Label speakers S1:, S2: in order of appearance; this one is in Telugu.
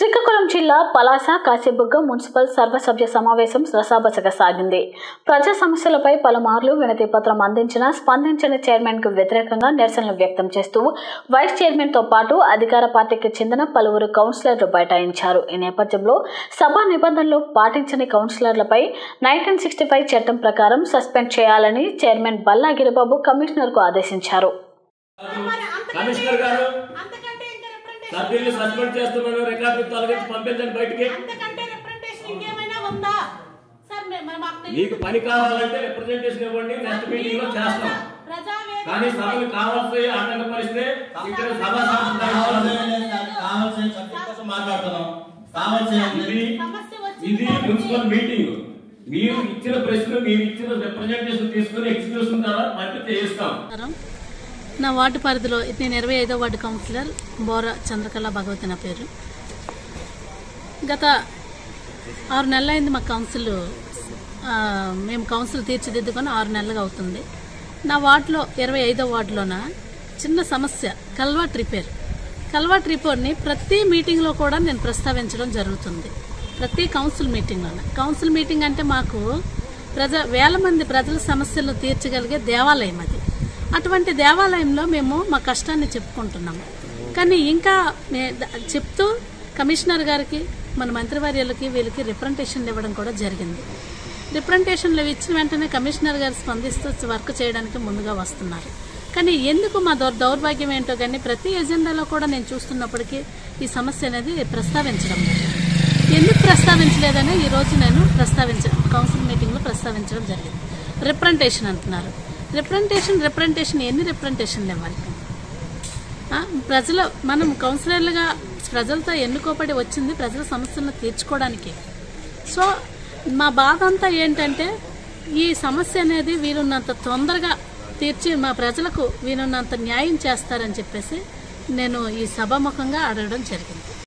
S1: శ్రీకాకుళం జిల్లా పలాస కాశీబుగ్గ మున్సిపల్ సర్వసభ్య సమావేశం రసాబసగా సాగింది. ప్రజా సమస్యలపై పలుమార్లు వినతి పత్రం అందించిన స్పందించిన చైర్మన్కు వ్యతిరేకంగా నిరసనలు వ్యక్తం చేస్తూ వైస్ చైర్మన్తో పాటు అధికార పార్టీకి చెందిన పలువురు కౌన్సిలర్లు బైఠాయించారు. ఈ నేపథ్యంలో సభా నిబంధనలు పాటించని కౌన్సిలర్లపై నైన్టీన్ సిక్స్టీ ఫైవ్ చట్టం ప్రకారం సస్పెండ్ చేయాలని చైర్మన్ బల్లా గిరిబాబు కమిషనర్కు ఆదేశించారు.
S2: కమిషనర్ గారు సభ్యుల్ని సస్పెండ్ చేస్తున్నాను రికార్డు తొలగించి పంపించండి బయటికి.
S3: అంతకంటే రిప్రజెంటేషన్ ఇంకేమైనా ఉందా? సార్ మే- మరి మాకు
S2: పని కావాలంటే రిప్రజెంటేషన్ ఇవ్వండి నెక్స్ట్ మీటింగ్లో చేస్తాం.
S3: ప్రజావేదిక
S2: కానీ సభలు కావాల్సి ఆటంకపరిస్తే ఇక్కడ సభ సాంప్రదాయాలు
S4: కావాల్సిన సబ్జెక్ట్ కోసం మాట్లాడుతున్నాం. కావాల్సిన
S2: ఇది
S3: సమస్య వచ్చింది
S2: ఇది
S3: కాబట్టి
S2: మున్సిపల్ మీటింగ్ మీరు ఇచ్చిన ప్రశ్నలు మీరు ఇచ్చిన రిప్రజెంటేషన్ తీసుకుని ఎక్స్క్యూషన్ ద్వారా పంపితే చేస్తాం
S5: నా వార్డు పరిధిలో నేను ఇరవై ఐదో వార్డు కౌన్సిలర్ బోర చంద్రకళ భగవతి నా పేరు. గత ఆరు నెలలైంది మా కౌన్సిల్ మేము కౌన్సిల్ తీర్చిదిద్దుకొని ఆరు నెలలుగా అవుతుంది. నా వార్డులో ఇరవై ఐదో వార్డులోన చిన్న సమస్య కల్వాట్ రిపేర్. కల్వాట్ రిపేర్ని ప్రతి మీటింగ్లో కూడా నేను ప్రస్తావించడం జరుగుతుంది. ప్రతి కౌన్సిల్ మీటింగ్లోనే. కౌన్సిల్ మీటింగ్ అంటే మాకు ప్రజ వేల మంది ప్రజల సమస్యలను తీర్చగలిగే దేవాలయం అది. అటువంటి దేవాలయంలో మేము మా కష్టాన్ని చెప్పుకుంటున్నాము కానీ ఇంకా చెప్తూ కమిషనర్ గారికి మన మంత్రివర్యులకి వీళ్ళకి రిప్రజెంటేషన్లు ఇవ్వడం కూడా జరిగింది. రిప్రజెంటేషన్లు ఇచ్చిన వెంటనే కమిషనర్ గారు స్పందిస్తూ వర్క్ చేయడానికి ముందుగా వస్తున్నారు. కానీ ఎందుకు మా దౌర్ దౌర్భాగ్యం ఏంటో కానీ ప్రతి ఎజెండాలో కూడా నేను చూస్తున్నప్పటికీ ఈ సమస్య అనేది ప్రస్తావించడం ఎందుకు ప్రస్తావించలేదని ఈ రోజు నేను ప్రస్తావించ కౌన్సిల్ మీటింగ్లో ప్రస్తావించడం జరిగింది. రిప్రజెంటేషన్ అంటున్నారు. రిప్రజెంటేషన్ రిప్రజెంటేషన్ ఎన్ని రిప్రజెంటేషన్లు ఇవ్వాలి ప్రజల ప్రజలు మనం కౌన్సిలర్లుగా ప్రజలతో ఎన్నుకోబడి వచ్చింది ప్రజల సమస్యలను తీర్చుకోవడానికి. సో మా బాధ అంతా ఏంటంటే ఈ సమస్య అనేది వీరున్నంత తొందరగా తీర్చి మా ప్రజలకు వీలున్నంత న్యాయం చేస్తారని చెప్పేసి నేను ఈ సభాముఖంగా అడగడం జరిగింది.